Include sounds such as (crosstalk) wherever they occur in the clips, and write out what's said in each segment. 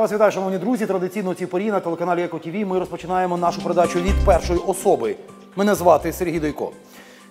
Я вас вітаю, шановні друзі. Традиційно цій порі на телеканалі Еко ТВ ми розпочинаємо нашу передачу від першої особи. Мене звати Сергій Дойко.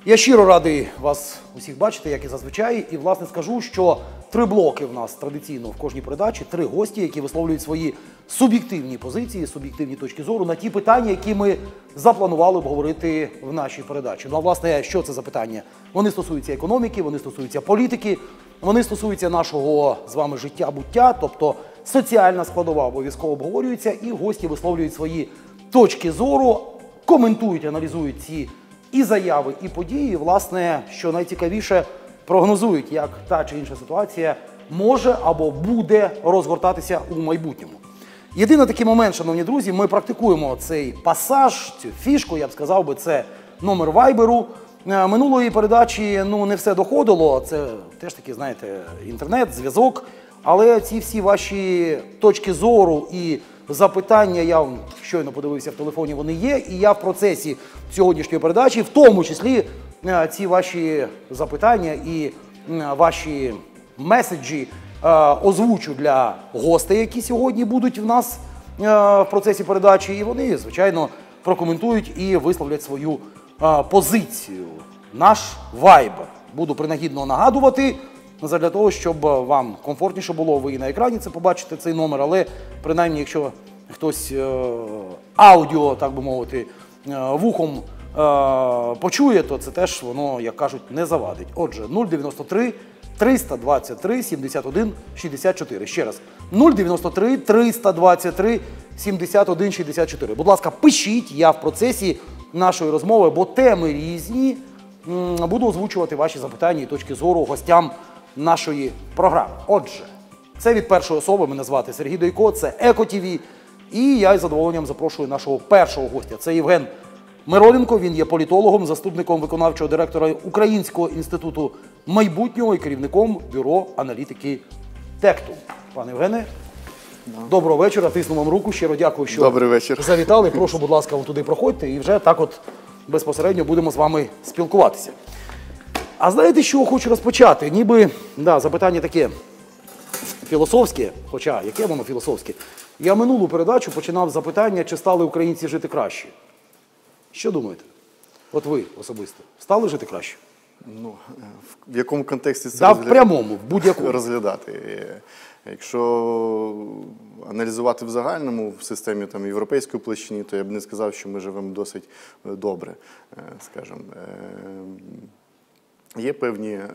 Я щиро радий вас усіх бачити, як і зазвичай. І власне скажу, що три блоки в нас традиційно в кожній передачі, три гості, які висловлюють свої суб'єктивні позиції, суб'єктивні точки зору на ті питання, які ми запланували обговорити в нашій передачі. Ну а власне, що це за питання? Вони стосуються економіки, вони стосуються політики, вони стосуються нашого з вами життя буття, тобто соціальна складова обов'язково обговорюється, і гості висловлюють свої точки зору, коментують, аналізують ці і заяви, і події. Власне, що найцікавіше, прогнозують, як та чи інша ситуація може або буде розгортатися у майбутньому. Єдиний такий момент, шановні друзі, ми практикуємо цей пасаж, цю фішку, я б сказав би, це номер вайберу. Е, Минулої передачі ну не все доходило. Це теж таки, знаєте, інтернет, зв'язок. Але ці всі ваші точки зору і запитання, я щойно подивився в телефоні, вони є. І я в процесі сьогоднішньої передачі, в тому числі, е, ці ваші запитання і ваші меседжі е, озвучу для гостей, які сьогодні будуть в нас е, в процесі передачі. І вони, звичайно, прокоментують і висловлять свою позицію. Наш вайбер. Буду принагідно нагадувати. Задля того, щоб вам комфортніше було, ви і на екрані це побачите цей номер, але принаймні, якщо хтось е, аудіо, так би мовити, е, вухом е, почує, то це теж воно, як кажуть, не завадить. Отже, 093 323 71 64. Ще раз, 093 323 71 64. Будь ласка, пишіть, я в процесі нашої розмови, бо теми різні. Буду озвучувати ваші запитання і точки зору гостям нашої програми. Отже, це від першої особи. Мене звати Сергій Дойко, це Еко ТВ. І я із задоволенням запрошую нашого першого гостя. Це Євген Мироленко. Він є політологом, заступником виконавчого директора Українського інституту майбутнього і керівником бюро аналітики Тектум. Пане Євгене, доброго вечора. Тисну вам руку. Щиро дякую, що Добрий вечір. завітали. Прошу, будь ласка, туди проходьте і вже так от безпосередньо будемо з вами спілкуватися. А знаєте, з чого хочу розпочати? Ніби да, запитання таке філософське, хоча яке воно філософське. Я минулу передачу починав з запитання, чи стали українці жити краще. Що думаєте? От ви особисто стали жити краще? Ну, в- якому контексті це Да, в прямому, в будь-якому. розглядати? Е, Якщо аналізувати в загальному в системі там, європейської площині, то я б не сказав, що ми живемо досить е, добре, е, скажімо. Є певні е,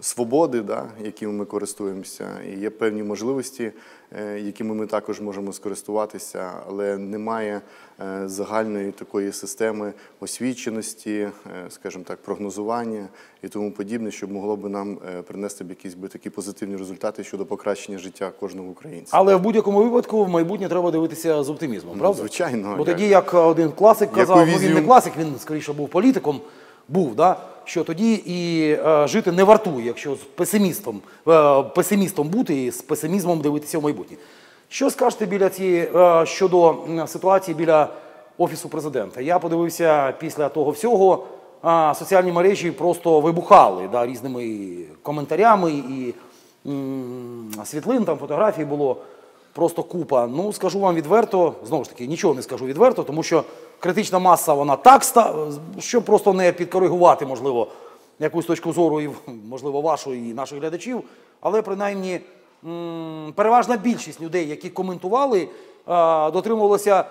свободи, да, якими ми користуємося, і є певні можливості, е, якими ми також можемо скористуватися, але немає е, загальної такої системи освіченості, е, скажімо так, прогнозування і тому подібне, що могло би нам е, принести б якісь би такі позитивні результати щодо покращення життя кожного українця. Але в будь-якому випадку в майбутнє треба дивитися з оптимізмом, правда? звичайно, Бо як- тоді, як один класик казав, ну, він візію- не класик, він скоріше був політиком, був, да? Що тоді і е, жити не вартує, якщо з песимістом, е, песимістом бути і з песимізмом дивитися в майбутнє. Що скажете біля цієї е, щодо ситуації біля офісу президента? Я подивився після того всього. А соціальні мережі просто вибухали да, різними коментарями і м, світлин, там фотографій було просто купа. Ну, скажу вам відверто, знову ж таки, нічого не скажу відверто, тому що критична маса вона так щоб просто не підкоригувати, можливо, якусь точку зору, і, можливо, вашу і наших глядачів. Але принаймні переважна більшість людей, які коментували, дотримувалася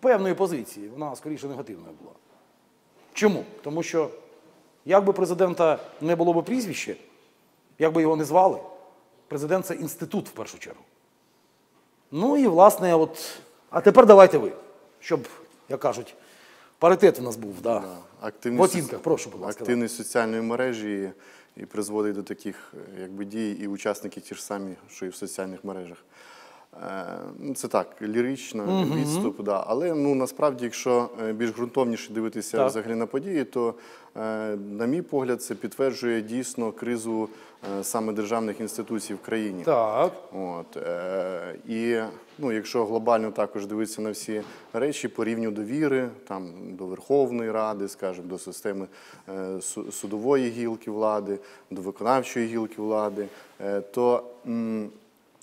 певної позиції. Вона скоріше негативною була. Чому? Тому що як би президента не було б прізвище, як би його не звали, президент це інститут в першу чергу. Ну і власне, от, а тепер давайте ви, щоб, як кажуть, паритет у нас був. Да. В Активність, оцінках, прошу, будь ласка. активність соціальної мережі і призводить до таких е, якби, дій і учасники ті ж самі, що і в соціальних мережах. Е, ну, Це так, лірично відступ, да. але ну, насправді, якщо е, більш ґрунтовніше дивитися Так. взагалі на події, то, е, на мій погляд, це підтверджує дійсно кризу саме державних інституцій в країні. Так. От, і ну, якщо глобально також дивитися на всі речі по рівню довіри, там, до Верховної Ради, скажімо, до системи судової гілки влади, до виконавчої гілки влади, то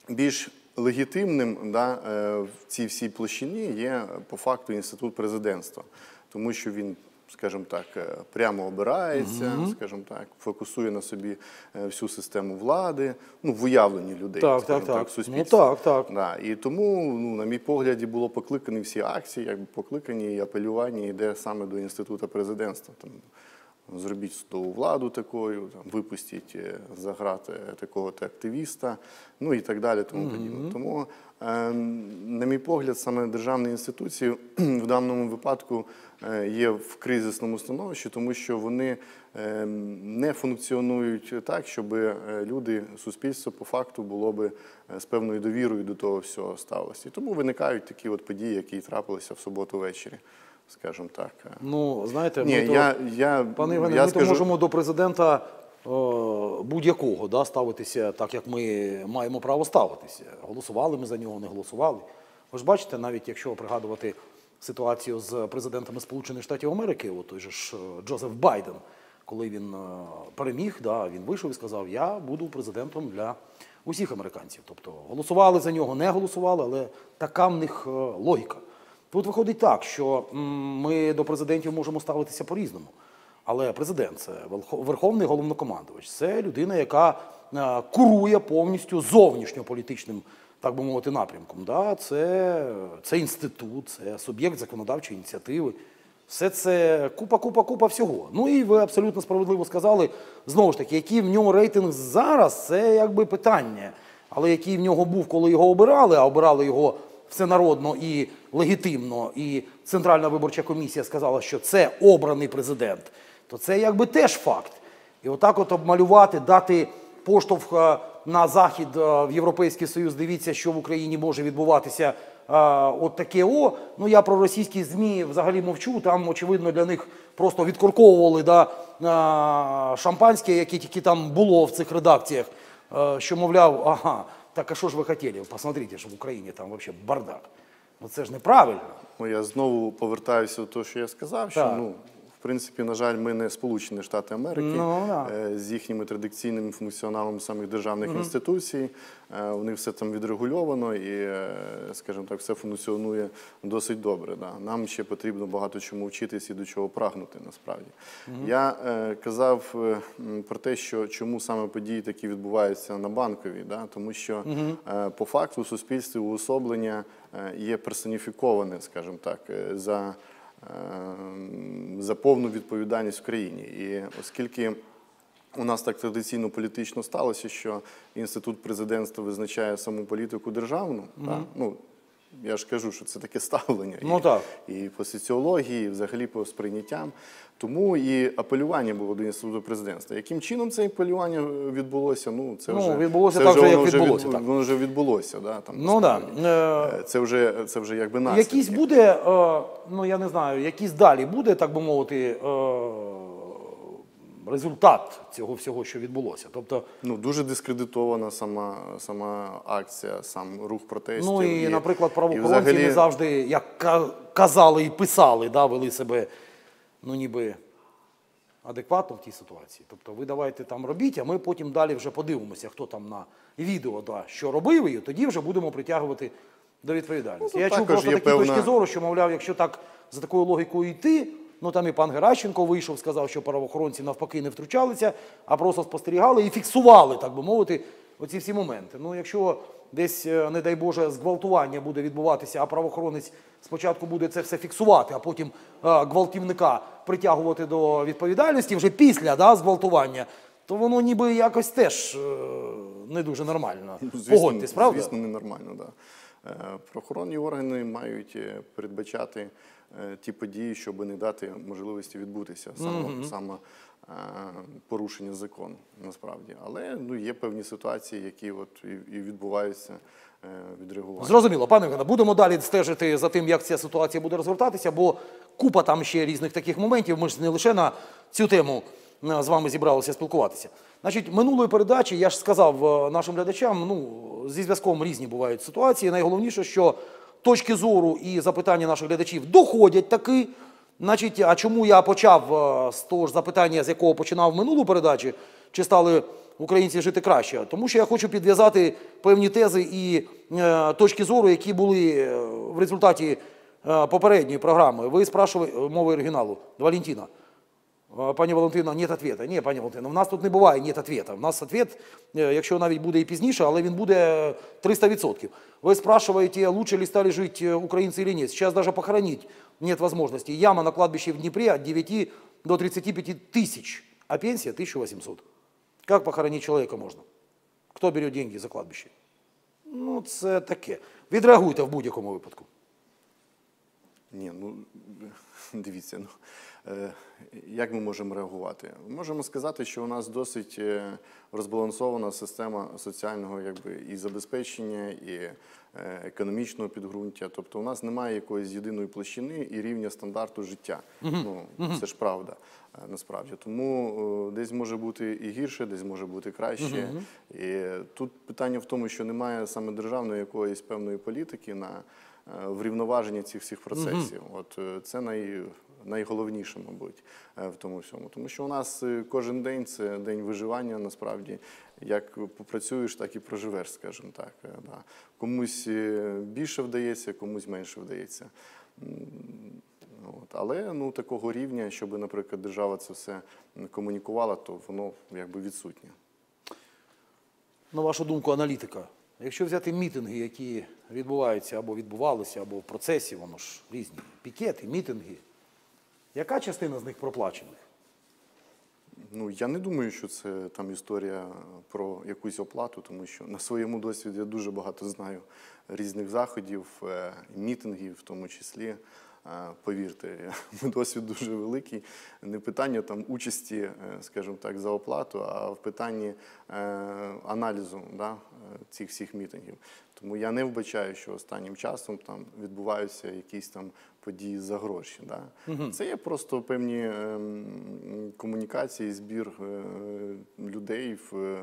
більш легітимним да, е, в цій всій площині є по факту інститут президентства, тому що він. Скажімо так, е, прямо обирається, скажімо так, фокусує на собі е, всю систему влади, ну в уявленні людей, Так, так, так. в Ну, так, так. Да. І тому, ну, на мій погляді, було покликані всі акції, якби покликані і апелювання йде саме до інституту президентства. Там, зробіть судову владу такою, там, випустіть е, за грати такого то активіста, ну і так далі. Тому подібне. Тому, е, на мій погляд, саме державні інституції (clears throat) в даному випадку е, є в кризисному становищі, тому що вони е, не функціонують так, щоб е, люди, суспільство по факту було би з певною довірою до того всього ставилося. І тому виникають такі от події, які трапилися в суботу ввечері, скажімо так. Ну, знаєте, Ні, ми то, я, я, пане Іване, я ми скажу, то можемо до президента е, будь-якого да, ставитися так, як ми маємо право ставитися. Голосували ми за нього, не голосували. Ви ж бачите, навіть якщо пригадувати ситуацію з президентами Сполучених Штатів Америки, от той же ж е, Джозеф Байден, коли він е, переміг, да, він вийшов і сказав, я буду президентом для усіх американців. Тобто голосували за нього, не голосували, але така в них логіка. Тут виходить так, що ми до президентів можемо ставитися по-різному. Але президент це верховний головнокомандувач. Це людина, яка е, курує повністю зовнішньополітичним, так би мовити, напрямком. Да? Це, це інститут, це суб'єкт законодавчої ініціативи. Все це купа, купа, купа всього. Ну і ви абсолютно справедливо сказали, знову ж таки, який в нього рейтинг зараз, це якби питання. Але який в нього був, коли його обирали, а обирали його всенародно і легітимно, і Центральна виборча комісія сказала, що це обраний президент, то це якби теж факт. І отак от обмалювати, дати поштовх е, на захід е, в Європейський Союз, дивіться, що в Україні може відбуватися е, от таке о. Ну я про російські ЗМІ взагалі мовчу. Там, очевидно, для них просто відкорковували да, шампанське, яке тільки там було в цих редакціях, що мовляв, ага, так а що ж ви хотіли? Посмотрите, що в Україні там взагалі бардак. Ну це ж неправильно. Ну, я знову повертаюся до того, що я сказав, що Так. ну, принципі, на жаль, ми не Сполучені Штати Америки Ну, да. е, з їхніми традиційним функціоналом самих державних інституцій. Е, У них все там відрегульовано і, е, скажімо так, все функціонує досить добре. Да. Нам ще потрібно багато чому вчитись і до чого прагнути насправді. Я е, казав е, про те, що чому саме події такі відбуваються на банковій, да? тому що е, по факту суспільстві уособлення е, є персоніфіковане, скажімо так, е, за, е, за повну відповідальність в країні. І оскільки у нас так традиційно політично сталося, що інститут президентства визначає саму політику державну. так? Ну, я ж кажу, що це таке ставлення Ну, і, так. і по соціології, і взагалі по сприйняттям. Тому і апелювання було до інституту президентства. Яким чином це апелювання відбулося? Ну, це Ну, вже відбулося це так же, як воно вже відбулося, від- так. Воно вже відбулося, да, там, Ну да. Е, Е, Це вже, це вже якби наслідки. Якийсь буде, е, ну я не знаю, якийсь далі буде, так би мовити, результат цього всього, що відбулося. Тобто, Ну, дуже дискредитована сама, сама акція, сам рух протестів. ну і, наприклад, правоохоронці взагалі- не завжди, як казали і писали, да, вели себе, ну ніби адекватно в тій ситуації. Тобто ви давайте там робіть, а ми потім далі вже подивимося, хто там на відео да, що робив, і тоді вже будемо притягувати до відповідальності. Ну, Я чув просто такі певна- точки зору, що, мовляв, якщо так за такою логікою йти, ну там і пан Геращенко вийшов, сказав, що правоохоронці навпаки не втручалися, а просто спостерігали і фіксували, так би мовити, оці всі моменти. Ну, якщо десь, е, не дай Боже, зґвалтування буде відбуватися, а правоохоронець спочатку буде це все фіксувати, а потім е, гвалтівника притягувати до відповідальності вже після да, зґвалтування, то воно ніби якось теж е, не дуже нормально. Ну, звісно, Погодьтесь, правда? Звісно, ненормально, так. Е, Правоохоронні органи мають передбачати ті події, щоб не дати можливості відбутися саме, саме е, порушення закону насправді. Але ну, є певні ситуації, які от і, і відбуваються е, відреагування. Зрозуміло, пане Євгене, будемо далі стежити за тим, як ця ситуація буде розвертатися, бо купа там ще різних таких моментів. Ми ж не лише на цю тему е, з вами зібралися спілкуватися. Значить, минулої передачі я ж сказав е, нашим глядачам, ну зі зв'язком різні бувають ситуації. Найголовніше, що точки зору і запитання наших глядачів доходять таки. Значить, а чому я почав е, з того ж запитання, з якого починав минулу передачу, чи стали українці жити краще? Тому що я хочу підв'язати певні тези і е, точки зору, які були е, в результаті е, попередньої програми. Ви спрашували е, мови оригіналу Валентина. Е, Пані Валентина, нет ответа. Ні, пані Валентина, в нас тут не буває нет ответа. В нас ответ, е, якщо навіть буде і пізніше, але він буде 300%. Ви спрашиваете, лучше ли стали жить э, украинцы или нет. Сейчас даже похоронить нет возможности. Яма на кладбище в Днепре от 9 до 35 тысяч, а пенсия 1800. Как похоронить человека можно? Хто бере деньги за кладбище? Ну, це таке. Відреагуйте в будь-якому випадку. Ні, ну дивіться, ну е, як ми можемо реагувати? Можемо сказати, що у нас досить е, розбалансована система соціального якби, і забезпечення, і е, економічного підґрунтя. Тобто у нас немає якоїсь єдиної площини і рівня стандарту життя. Ну, це ж правда е, насправді. Тому е, десь може бути і гірше, десь може бути краще. І тут питання в тому, що немає саме державної якоїсь певної політики на е, врівноваження цих всіх процесів. От е, це най, найголовніше, мабуть, е, в тому всьому. Тому що у нас е, кожен день це день виживання, насправді. Як попрацюєш, так і проживеш, скажімо так. е, Да. Комусь більше вдається, комусь менше вдається. От. Але ну, такого рівня, щоб, наприклад, держава це все комунікувала, то воно якби відсутнє. На вашу думку, аналітика, якщо взяти мітинги, які відбуваються або відбувалися, або в процесі, воно ж різні пікети, мітинги, яка частина з них проплачених? Ну, я не думаю, що це там історія про якусь оплату, тому що на своєму досвіді я дуже багато знаю різних заходів, е, мітингів, в тому числі. Е, Повірте, (laughs) досвід дуже великий. Не питання там участі, е, скажімо так, за оплату, а в питанні аналізу да, цих всіх мітингів. Тому я не вбачаю, що останнім часом там відбуваються якісь там події за гроші. Да. Це є просто певні ем, комунікації, збір е, людей в.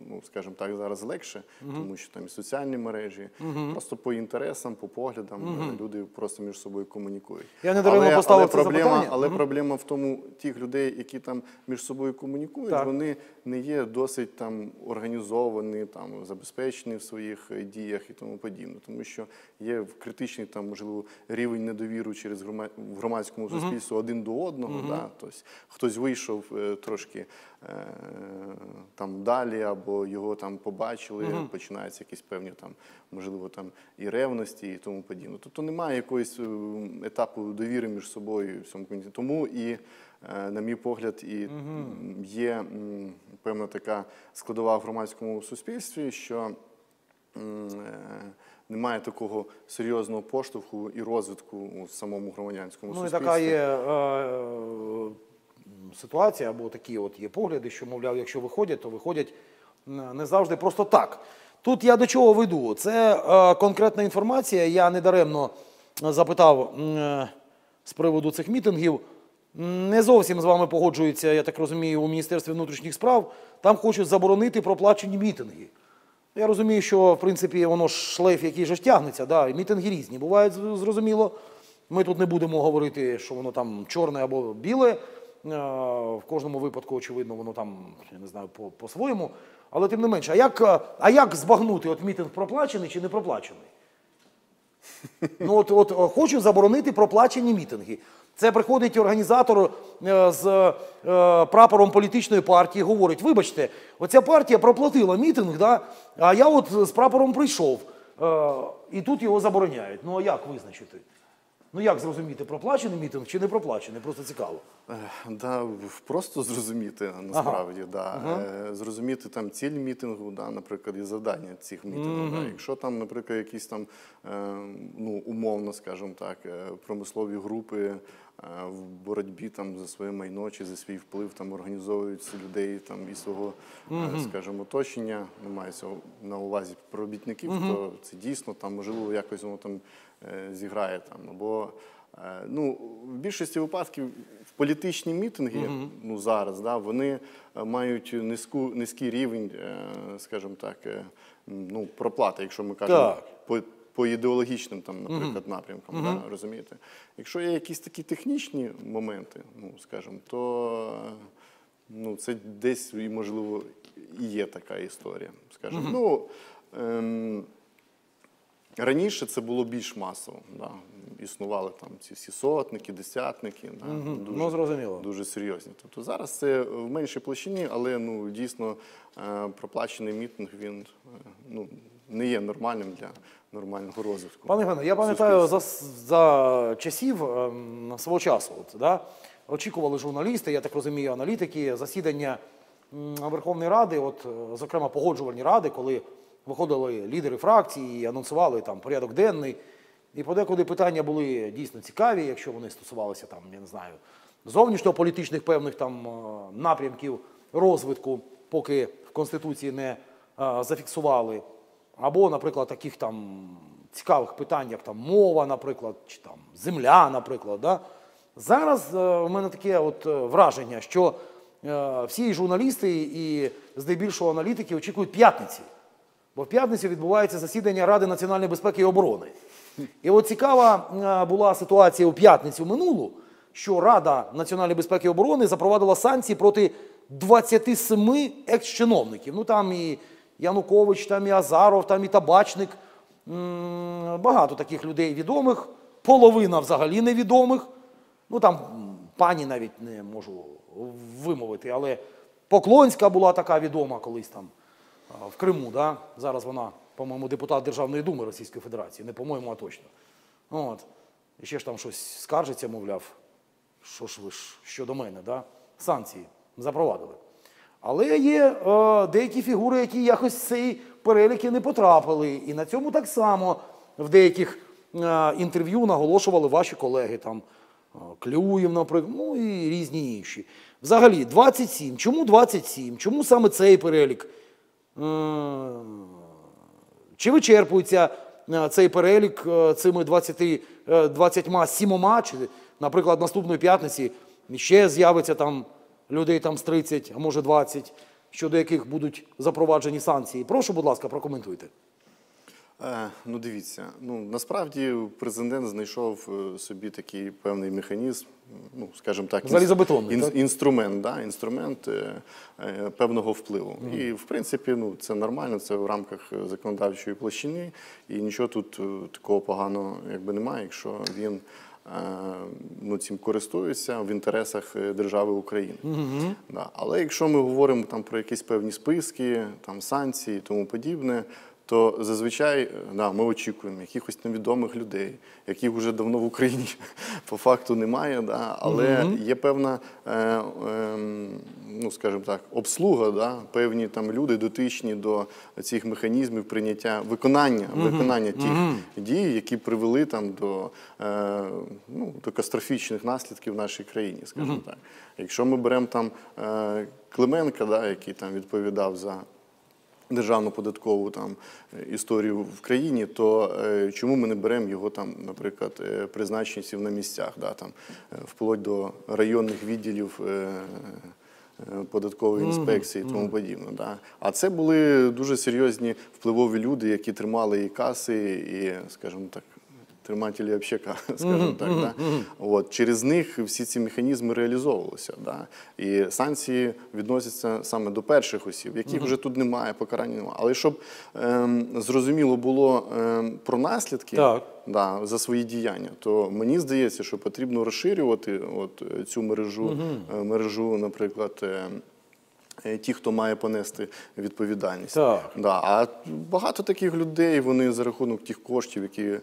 Ну, скажімо так, зараз легше, тому що там і соціальні мережі, просто по інтересам, по поглядам е, люди просто між собою комунікують. Я недаремно але, але це проблема, але проблема в тому, тих людей, які там між собою комунікують, Так. вони не є досить там організовані, там забезпечені в своїх е, діях і тому подібне. Тому що є критичний там, можливо, рівень недовіру через грома- в громадському суспільстві один до одного. Да? Тобто хтось вийшов е, трошки там далі, або його там побачили, починаються якісь певні там, можливо, там і ревності, і тому подібне. Тобто немає якоїсь е, етапу довіри між собою в цьому комітеті. Тому і, е, на мій погляд, і м, є певна така складова в громадському суспільстві, що е, немає такого серйозного поштовху і розвитку у самому громадянському Ну і така є е, е, ситуація, або такі от є погляди, що, мовляв, якщо виходять, то виходять не завжди просто так. Тут я до чого веду? Це е, конкретна інформація. Я недаремно запитав е, з приводу цих мітингів. Не зовсім з вами погоджуються, я так розумію, у Міністерстві внутрішніх справ. Там хочуть заборонити проплачені мітинги. Я розумію, що в принципі воно ж шлейф, який же тягнеться, да, і мітинги різні. Бувають зрозуміло. Ми тут не будемо говорити, що воно там чорне або біле. Е, В кожному випадку, очевидно, воно там, я не знаю, по- по-своєму. Але тим не менше, а як, е, а як збагнути, от мітинг проплачений чи не проплачений? Ну, от, от е, хочу заборонити проплачені мітинги. Це приходить організатор з прапором політичної партії, говорить: вибачте, оця партія проплатила мітинг, да, а я от з прапором прийшов. І тут його забороняють. Ну а як визначити? Ну як зрозуміти, проплачений мітинг чи не проплачений? Просто цікаво. Е, Да, просто зрозуміти насправді, да. Е, зрозуміти там ціль мітингу, да, наприклад, і завдання цих мітингів. Да. Якщо там, наприклад, якісь там е, ну, умовно, скажімо так, промислові групи в боротьбі там за своє майно чи за свій вплив там організовують людей там і свого, е, скажімо, оточення, ну, мається на увазі робітників, то це дійсно там можливо якось воно там зіграє там або. Е, Ну, в більшості випадків в політичні мітинги, ну зараз, да, вони е, мають низьку, низький рівень, е, скажімо так, е, ну, проплати, якщо ми кажемо Так. по, по ідеологічним там, наприклад, напрямкам, да, розумієте? Якщо є якісь такі технічні моменти, ну, скажімо, то е, ну, це десь і можливо і є така історія. Скажімо. Ну, ем, Раніше це було більш масово. Да. Існували там ці всі сотники, десятники, да. дуже, Ну, зрозуміло. дуже серйозні. Тобто зараз це в меншій площині, але ну, дійсно е, проплачений мітинг він е, ну, не є нормальним для нормального розвитку. Пане Євгене, я пам'ятаю за, за часів ем, свого часу. От, да, очікували журналісти, я так розумію, аналітики, засідання Верховної Ради, от, зокрема, погоджувальні ради, коли виходили лідери фракцій і анонсували там порядок денний. І подекуди питання були дійсно цікаві, якщо вони стосувалися там, я не знаю, зовнішньополітичних певних там е, напрямків розвитку, поки в Конституції не е, зафіксували. Або, наприклад, таких там цікавих питань, як там мова, наприклад, чи там земля, наприклад. Да? Зараз е, у мене таке от е, враження, що е, всі журналісти і здебільшого аналітики очікують п'ятниці. Бо в п'ятницю відбувається засідання Ради національної безпеки і оборони. І от цікава е, була ситуація у п'ятницю минулу, що Рада національної безпеки і оборони запровадила санкції проти 27 екс-чиновників. Ну там і Янукович, там і Азаров, там і Табачник. Багато таких людей відомих, половина взагалі невідомих. Ну там пані навіть не можу вимовити, але Поклонська була така відома колись там в Криму. Да? Зараз вона, по-моєму, депутат Державної думи Російської Федерації, не по-моєму, а точно. От. І ще ж там щось скаржиться, мовляв, що ж ви ж щодо мене, да? санкції запровадили. Але є е, деякі фігури, які якось в цей перелік і не потрапили. І на цьому так само в деяких е, інтерв'ю наголошували ваші колеги, там е, Клюєв, наприклад, ну і різні інші. Взагалі, 27. Чому 27? Чому саме цей перелік? Е, чи вичерпується е, цей перелік е, цими 20, е, 27, чи, наприклад, наступної п'ятниці ще з'явиться там людей там з 30, а може 20, щодо яких будуть запроваджені санкції. Прошу, будь ласка, прокоментуйте. Е, ну, дивіться, ну насправді президент знайшов е, собі такий певний механізм, ну скажімо так, Залізобетонний, так? інструмент, да, інструмент е, е, певного впливу. І в принципі, ну це нормально, це в рамках законодавчої площини, і нічого тут такого поганого якби немає, якщо він. е, Ну, цим користується в інтересах держави України. Да. Але якщо ми говоримо там про якісь певні списки, там санкції і тому подібне, то зазвичай е, да, ми очікуємо якихось невідомих людей, яких вже давно в Україні (laughs) по факту немає. Да, але є певна, е, е, ну скажімо так, обслуга, да, певні там люди дотичні до цих механізмів прийняття виконання, виконання тих дій, які привели там до, е, ну, до катастрофічних наслідків в нашій країні, скажімо так. Якщо ми беремо там е, Клименка, да, який там відповідав за державну податкову там е, історію в країні, то е, чому ми не беремо його там, наприклад, е, призначенців на місцях, да, там, вплоть до районних відділів. е, е, Податкової інспекції і тому подібне. Да. А це були дуже серйозні впливові люди, які тримали і каси, і, скажімо так, тримателі общака, (laughs) скажімо так. Да. От, через них всі ці механізми реалізовувалися. Да. І санкції відносяться саме до перших осіб, яких вже тут немає, покарання немає. Але щоб ем, зрозуміло було ем, про наслідки Так. да, за свої діяння, то мені здається, що потрібно розширювати от, цю мережу, е, мережу, наприклад. Е, ті, хто має понести відповідальність. Так. Да. А багато таких людей вони за рахунок тих коштів, які е,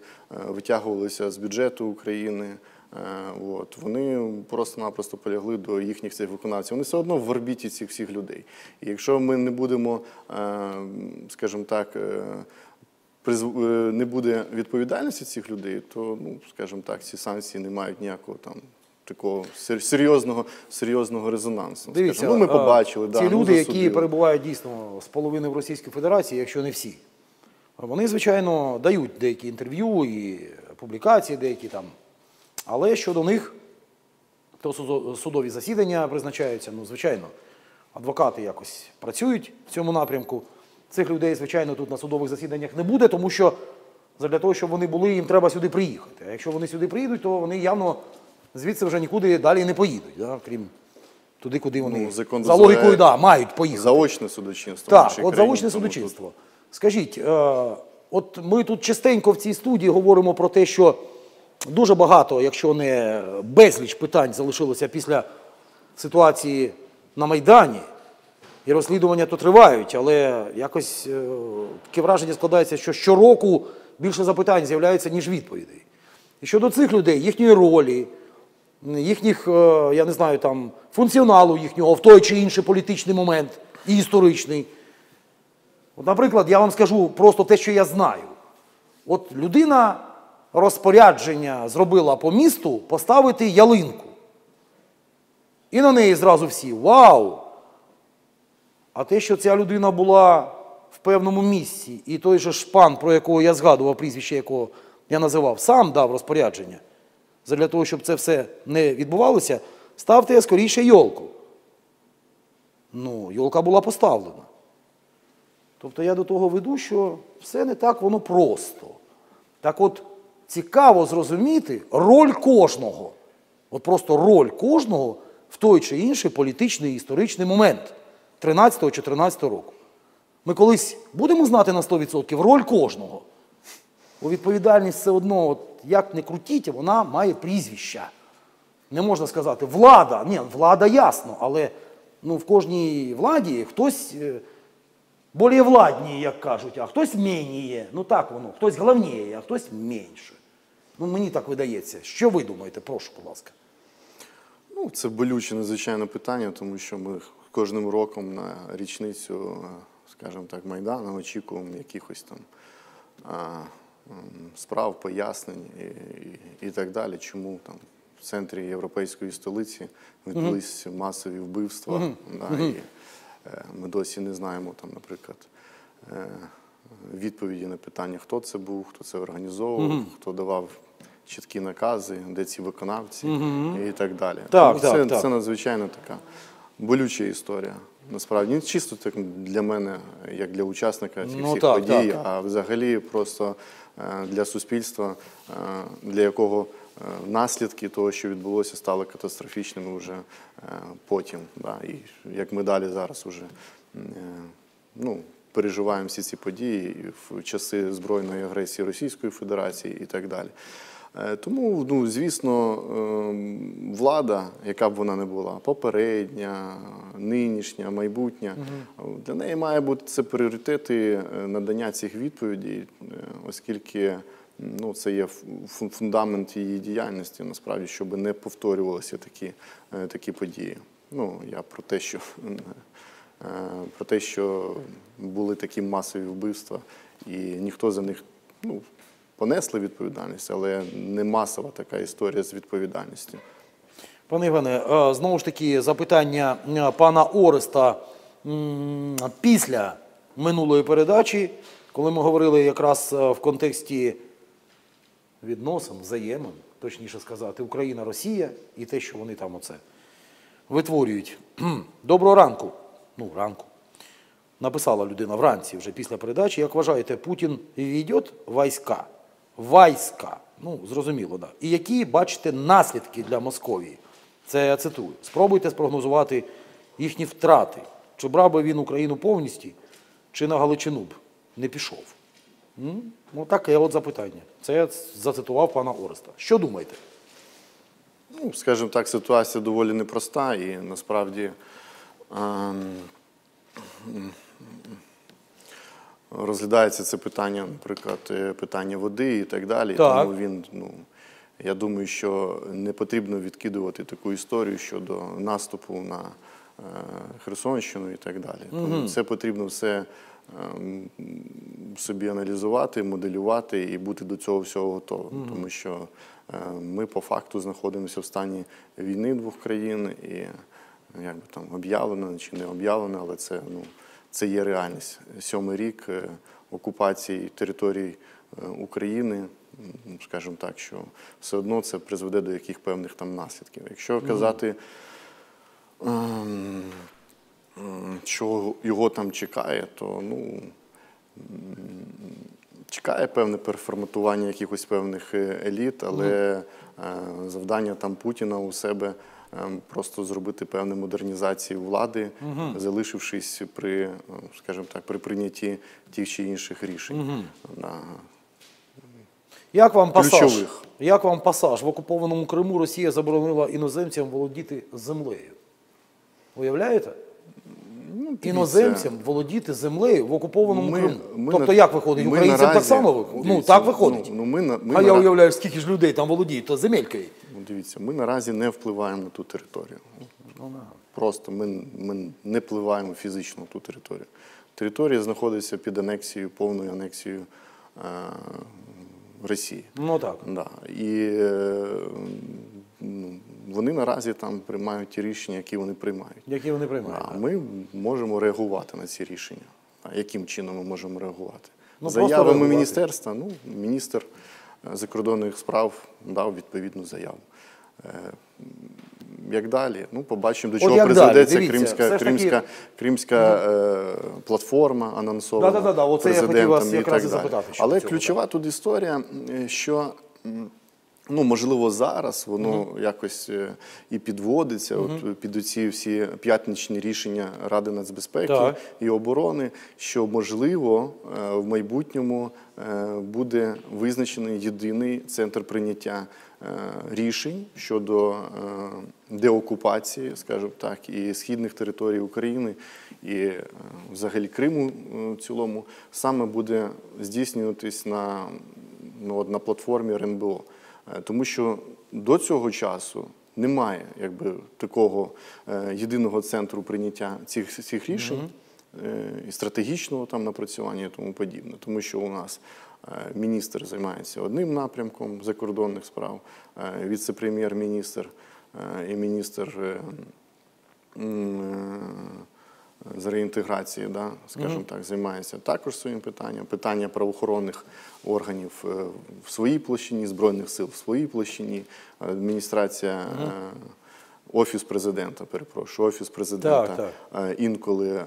витягувалися з бюджету України. е, От, вони просто-напросто полягли до їхніх цих виконавців. Вони все одно в орбіті цих всіх людей. І якщо ми не будемо, скажімо так, не буде відповідальності цих людей, то, ну, скажімо так, ці санкції не мають ніякого там. Такого серйозного, серйозного резонансу. Дивіться, ну, ми а, побачили. ці да, ну, люди, які перебувають дійсно з половини в Російській Федерації, якщо не всі, вони, звичайно, дають деякі інтерв'ю і публікації деякі там. Але щодо них, то судові засідання призначаються, ну, звичайно, адвокати якось працюють в цьому напрямку. Цих людей, звичайно, тут на судових засіданнях не буде, тому що для того, щоб вони були, їм треба сюди приїхати. А якщо вони сюди приїдуть, то вони явно звідси вже нікуди далі не поїдуть, да? крім туди, куди вони Ну, закон за логікою да, мають поїхати. Заочне судочинство. Так, от країні, заочне тому тут- судочинство. Скажіть, е, от ми тут частенько в цій студії говоримо про те, що дуже багато, якщо не безліч питань залишилося після ситуації на Майдані, і розслідування то тривають, але якось е, таке враження складається, що щороку більше запитань з'являється, ніж відповідей. І щодо цих людей, їхньої ролі, їхніх, е, я не знаю, там, функціоналу їхнього в той чи інший політичний момент і історичний. От, наприклад, я вам скажу просто те, що я знаю. От людина розпорядження зробила по місту поставити ялинку. І на неї зразу всі вау! А те, що ця людина була в певному місці, і той же ж пан, про якого я згадував, прізвище якого я називав, сам дав розпорядження. Для того, щоб це все не відбувалося, ставте скоріше йолку. Ну, йолка була поставлена. Тобто я до того веду, що все не так воно просто. Так от цікаво зрозуміти роль кожного. От просто роль кожного в той чи інший політичний і історичний момент 13-14 року. Ми колись будемо знати на 100% роль кожного. Бо відповідальність все одно, от як не крутіть, вона має прізвища. Не можна сказати, влада. Ні, влада ясно, але ну, в кожній владі хтось е, більш владні, як кажуть, а хтось меніє. Ну так воно, хтось головніє, а хтось менше. Ну, мені так видається. Що ви думаєте? Прошу, будь ласка. Ну, це болюче надзвичайно питання, тому що ми кожним роком на річницю, е, скажімо так, Майдану очікуємо якихось там справ, пояснень і, і, так далі. Чому там в центрі європейської столиці відбулись масові вбивства. Да, і, е, ми досі не знаємо там, наприклад. е, Відповіді на питання, хто це був, хто це організовував, хто давав чіткі накази, де ці виконавці і так далі. Так, так, це, так. це надзвичайно така болюча історія. Насправді не чисто так для мене, як для учасника цих Ну, всіх так, подій, так. а взагалі просто е, для суспільства, е, для якого е, наслідки того, що відбулося, стали катастрофічними вже потім. Да. І як ми далі зараз уже ну, переживаємо всі ці події в часи збройної агресії Російської Федерації і так далі. Е, Тому, ну, звісно, ем, влада, яка б вона не була, попередня, нинішня, майбутня, для неї має бути це пріоритети е, надання цих відповідей, е, оскільки ну, це є фундамент її діяльності, насправді, щоб не повторювалися такі, такі події. Ну, я про те, що про те, що були такі масові вбивства, і ніхто за них ну, понесли відповідальність, але не масова така історія з відповідальністю. Пане Євгене, е, знову ж таки, запитання е, пана Ореста після минулої передачі, коли ми говорили якраз е, в контексті відносин, взаємин, точніше сказати, Україна-Росія і те, що вони там оце витворюють. (clears throat) Доброго ранку. Ну, ранку. Написала людина вранці вже після передачі. Як вважаєте, Путін веде війська? Війська. Ну, зрозуміло. Да. І які бачите наслідки для Московії? Це я цитую. Спробуйте спрогнозувати їхні втрати. Чи брав би він Україну повністю, чи на Галичину б не пішов? Ну, таке от запитання. Це я зацитував пана Ореста. Що думаєте? Ну, скажімо так, ситуація доволі непроста і насправді ем, розглядається це питання, наприклад, е, питання води і так далі. Так. Тому він, ну, я думаю, що не потрібно відкидувати таку історію щодо наступу на е, Херсонщину і так далі. Тому це потрібно все ем, собі аналізувати, моделювати і бути до цього всього готовим. Тому що е, ми по факту знаходимося в стані війни двох країн і як би там об'явлено чи не об'явлено, але це ну це є реальність. Сьомий рік е, окупації територій е, України, скажімо так, що все одно це призведе до яких певних там наслідків. Якщо казати, ем, що його там чекає, то ну. Чекає певне переформатування якихось певних е, еліт, але завдання там Путіна у себе просто зробити певну модернізацію влади, залишившись при, е, скажімо так, при прийнятті тих чи інших рішень. Да. Як вам пасаж? Ключових. Як вам пасаж? В окупованому Криму Росія заборонила іноземцям володіти землею. Уявляєте? Ну, Іноземцям володіти землею в окупованому ми- Криму. ми тобто як виходить? ми Українцям так само виходить? Ну так виходить. ну, ну, ми ми а я уявляю, скільки ж людей там володіють, то земелькою. Ну, Дивіться, ми наразі не впливаємо на ту територію. Ну, Просто ми, ми не впливаємо фізично на ту територію. Територія знаходиться під анексією, повною анексією е, Росії. Ну так. Да. І е, ну, вони наразі там приймають ті рішення, які вони приймають. Які вони приймають. А ми можемо реагувати на ці рішення. А яким чином ми можемо реагувати? Ну, Заявами реагувати. міністерства, ну, міністр е, закордонних справ дав відповідну заяву. Е, Як далі? Ну, побачимо, до чого далі? призведеться Дивіться, кримська, ж таки- кримська, кримська е, платформа анонсована. Да-да-да, оце я хотів вас і якраз так і далі. запитати Але цього, ключова тут історія, е, що Ну, можливо, зараз воно якось е, і підводиться от, е, під оці всі п'ятничні рішення Ради нацбезпеки Так. і оборони, що можливо е, в майбутньому е, буде визначений єдиний центр прийняття рішень щодо деокупації, скажімо так, і східних територій України, і взагалі Криму в цілому, саме буде здійснюватись на, ну, от на платформі РНБО. Е, Тому що до цього часу немає якби, такого е, єдиного центру прийняття цих, цих рішень е, і стратегічного там напрацювання і тому подібне. Тому що у нас міністр займається одним напрямком закордонних справ, віце-прем'єр-міністр і міністр. З реінтеграції, да, скажімо так, займається також своїм питанням. Питання правоохоронних органів е, в своїй площині, Збройних сил в своїй площині, адміністрація, е, офіс президента, перепрошую, офіс президента Так, е, інколи.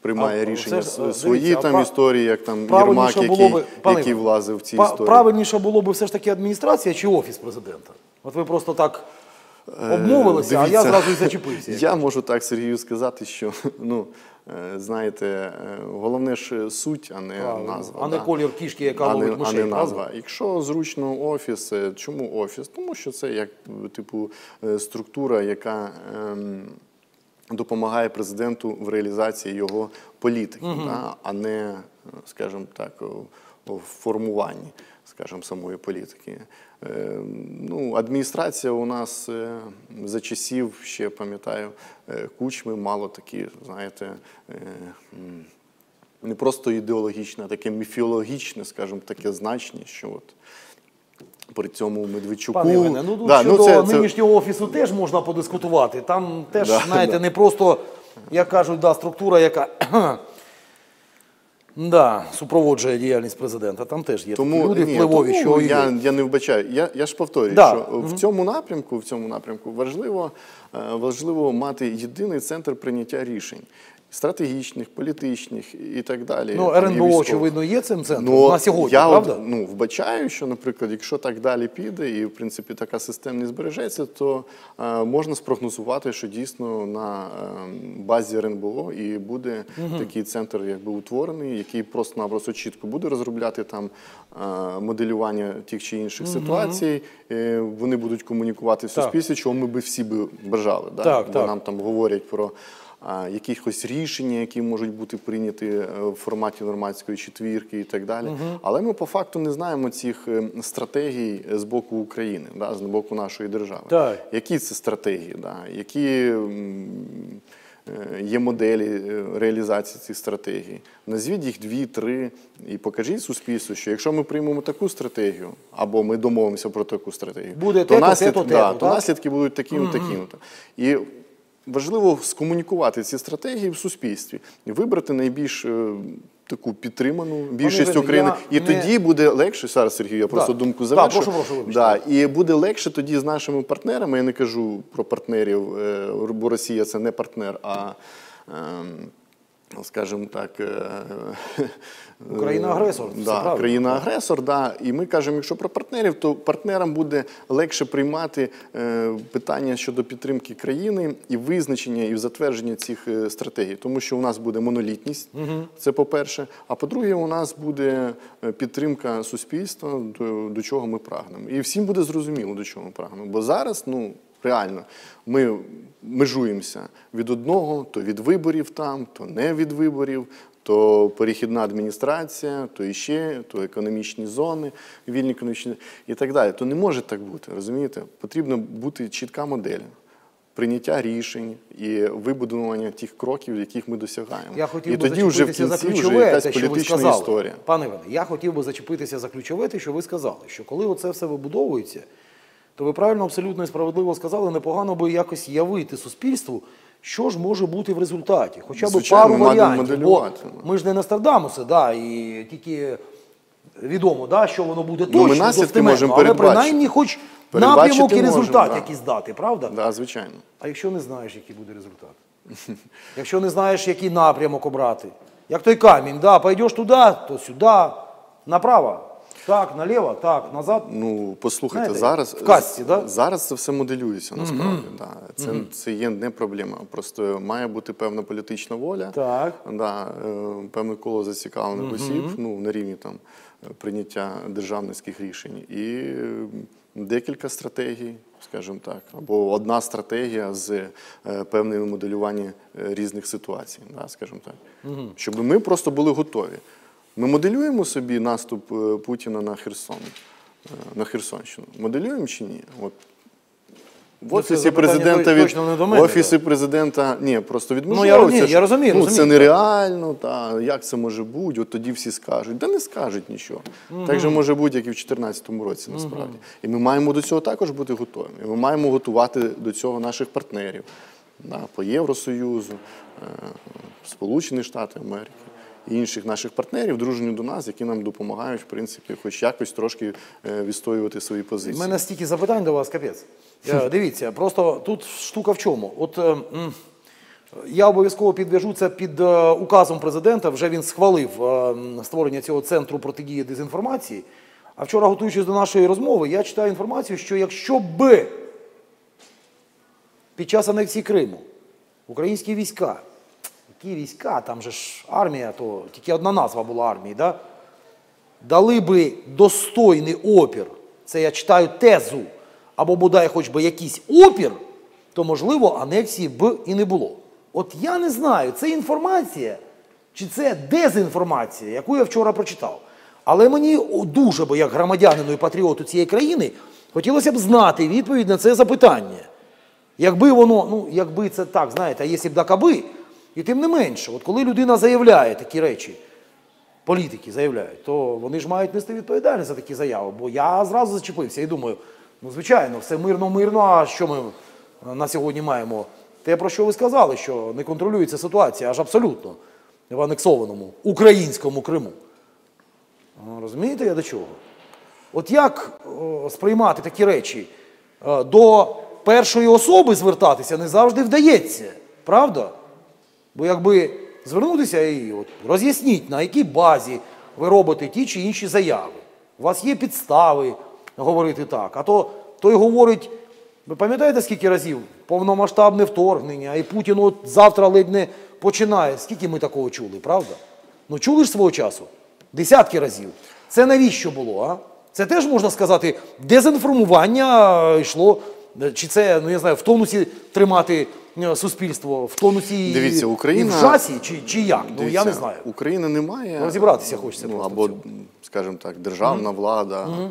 Приймає А, рішення ж, свої дивіться, там історії, як там Єрмак, було який, би- пане який влазив в ці історії. Правильніше було б все ж таки адміністрація чи офіс президента? От ви просто так обмовилися, а я Е, зразу і зачепився. (laughs) Я можу так Сергію сказати, що ну е, знаєте, е, головне ж суть, а не Правильно. назва. А не да. колір кішки, яка а не, ловить а мишей, не назва. Якщо зручно офіс, е, чому офіс? Тому що це як типу е, структура, яка. ем, Допомагає президенту в реалізації його політики, да, а не, е, скажімо так, у формуванні, скажімо, самої політики. Е, ну, адміністрація у нас е, за часів, ще пам'ятаю, е, кучми мало такі, знаєте, не просто ідеологічне, а таке міфологічне, скажімо, таке значення, що от при цьому Медведчуку. Пане Іване, ну Да, щодо це- це- нинішнього офісу теж можна подискутувати. Там теж, Да, знаєте, да. не просто, як кажуть, да, структура, яка да, супроводжує діяльність президента. Там теж є такі люди ні, впливові, тому що я, я не вбачаю. Я, я ж повторюю, Да. що в цьому напрямку, в цьому напрямку важливо, е, важливо мати єдиний центр прийняття рішень стратегічних, політичних і так далі. Ну, там, РНБО, очевидно, є цим центром Ну, на сьогодні, я правда? От, ну, вбачаю, що, наприклад, якщо так далі піде, і в принципі така системність збережеться, то е, можна спрогнозувати, що дійсно на е, базі РНБО і буде такий центр, якби утворений, який просто-напросто чітко буде розробляти там е, моделювання тих чи інших ситуацій. Е, вони будуть комунікувати в суспільстві, чого ми би всі би бажали. Да? Так, Бо так. нам там говорять про. Якихось рішення, які можуть бути прийняті е, в форматі нормандської четвірки і так далі. Але ми по факту не знаємо цих е, стратегій з боку України, да, з боку нашої держави. Так. Які це стратегії, да, які е, є моделі е, реалізації цих стратегій. Назвіть їх дві, три і покажіть суспільству, що якщо ми приймемо таку стратегію, або ми домовимося про таку стратегію, Буде то, те-то, наслід- те-то, да, те-то, то наслідки будуть такими, такими. І важливо скомунікувати ці стратегії в суспільстві і вибрати найбільш е, таку підтриману більшість Вене, України. я І не- тоді буде легше. Зараз, Сергію, я просто думку завершу. Да, прошу, прошу, да, і буде легше тоді з нашими партнерами. Я не кажу про партнерів, е, бо Росія це не партнер, а. Ем, Скажімо так, е, Країна-агресор, це Да, країна-агресор, да. І ми кажемо, якщо про партнерів, то партнерам буде легше приймати е, питання щодо підтримки країни і визначення і затвердження цих е, стратегій, тому що у нас буде монолітність, це по-перше. А по-друге, у нас буде е, підтримка суспільства, до, до чого ми прагнемо. І всім буде зрозуміло, до чого ми прагнемо. Бо зараз, ну. Реально, ми межуємося від одного, то від виборів там, то не від виборів, то перехідна адміністрація, то іще, то економічні зони, вільні економічні і так далі. То не може так бути, розумієте? Потрібно бути чітка модель прийняття рішень і вибудування тих кроків, яких ми досягаємо. Я хотів і би тоді вже в зачепитися за кінці вже ключове, якась те, що ви політична сказали. історія. Пане Іване, я хотів би зачепитися за ключове, те, що ви сказали, що коли оце все вибудовується, то ви правильно абсолютно і справедливо сказали, непогано би якось явити суспільству, що ж може бути в результаті. Хоча б пару варіантів. Бо ми ж не Нострадамуси, да, і тільки відомо, да, що воно буде Ну, точно, достеменно, але принаймні хоч напрямок і результат да. якийсь дати, правда? Да, звичайно. А якщо не знаєш, який буде результат? (laughs) Якщо не знаєш, який напрямок обрати, як той камінь, да, пойдеш туди, то сюди, направо, так, наліво, так, назад. Ну, послухайте, Знаєте, зараз, в казці, да? зараз це все моделюється насправді. Да. Це, це є не проблема. Просто має бути певна політична воля, Так. Да, е, певне коло зацікавлених осіб ну, на рівні там, е, прийняття державницьких рішень. І декілька стратегій, скажімо так, або одна стратегія з е, певним моделюванням е, різних ситуацій, да, скажімо так. Щоб ми просто були готові. Ми моделюємо собі наступ е, Путіна на Херсон, е, на Херсонщину. Моделюємо чи ні? От в Ну, офісі президента від в офісі президента ні, просто відмежовується. Ну, я що, я розумію, ну, розумію, це нереально, та як це може бути? От тоді всі скажуть. Та не скажуть нічого. Так же може бути, як і в 2014 році, насправді. І ми маємо до цього також бути готовими. І ми маємо готувати до цього наших партнерів да, по Євросоюзу, е, Сполучені Штати Америки. І інших наших партнерів, дружні до нас, які нам допомагають, в принципі, хоч якось трошки е, відстоювати свої позиції. У мене стільки запитань до вас, капець. (laughs) Дивіться, просто тут штука в чому. От е, я обов'язково підв'яжу це під е, указом президента. Вже він схвалив створення цього центру протидії дезінформації. А вчора, готуючись до нашої розмови, я читаю інформацію, що якщо би під час анексії Криму українські війська, які війська, там же ж армія, то тільки одна назва була армії, да? дали би достойний опір, це я читаю тезу, або бодай хоч би якийсь опір, то можливо анексії б і не було. От я не знаю, це інформація чи це дезінформація, яку я вчора прочитав. Але мені дуже би, як громадянину і патріоту цієї країни, хотілося б знати відповідь на це запитання. Якби воно, ну якби це так, знаєте, а якщо б так аби, і тим не менше, от коли людина заявляє такі речі, політики заявляють, то вони ж мають нести відповідальність за такі заяви. Бо я зразу зачепився і думаю, ну звичайно, все мирно-мирно, а що ми на сьогодні маємо? Те, про що ви сказали, що не контролюється ситуація аж абсолютно в анексованому українському Криму. Розумієте, я до чого? От як о, сприймати такі речі? Е, До першої особи звертатися не завжди вдається, правда? Бо якби звернутися і от, роз'ясніть, на якій базі ви робите ті чи інші заяви. У вас є підстави говорити так. А то той говорить, ви пам'ятаєте, скільки разів повномасштабне вторгнення, і Путін от завтра ледь не починає. Скільки ми такого чули, правда? Ну чули ж свого часу? Десятки разів. Це навіщо було? а? Це теж можна сказати, дезінформування йшло. Чи це, ну я знаю, в тонусі тримати суспільство в тонусі Дивіться, Україна- і в жасі, чи, чи як? ну я не знаю. Україна не має Розібратися хочеться ну, просто або, скажімо так, державна влада. е,